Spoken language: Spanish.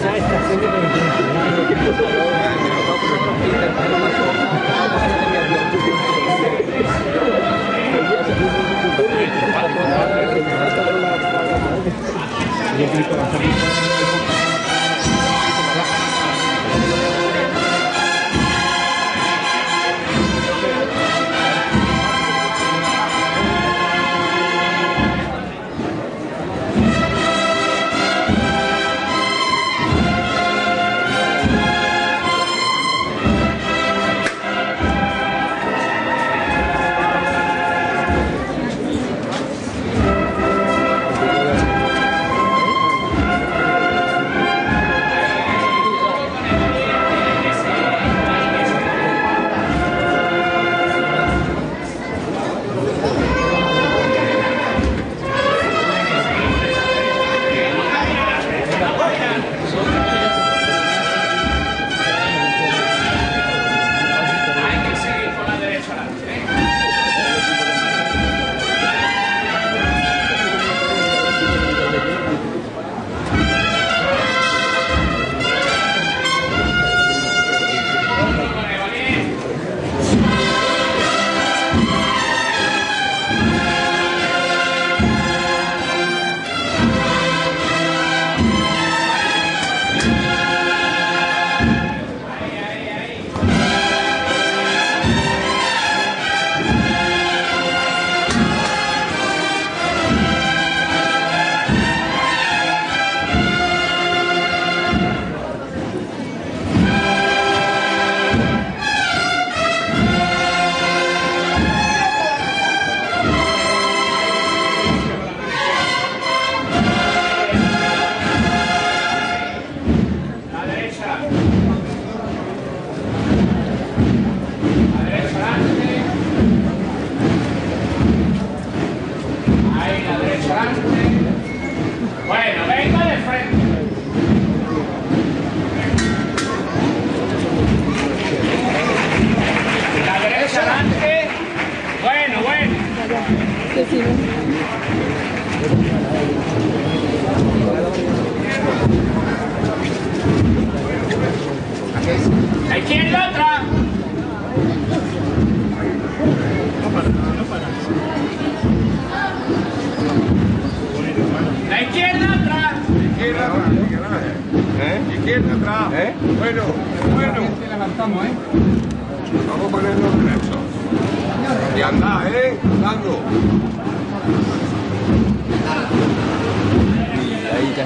Gracias. La izquierda atrás. La izquierda atrás. Izquierda atrás, izquierda atrás. ¿Eh? Izquierda atrás. ¿Eh? Bueno, bueno. levantamos, ¿eh? Vamos a ponernos derechos. Y andar, ¿eh? Andando. Đi cho.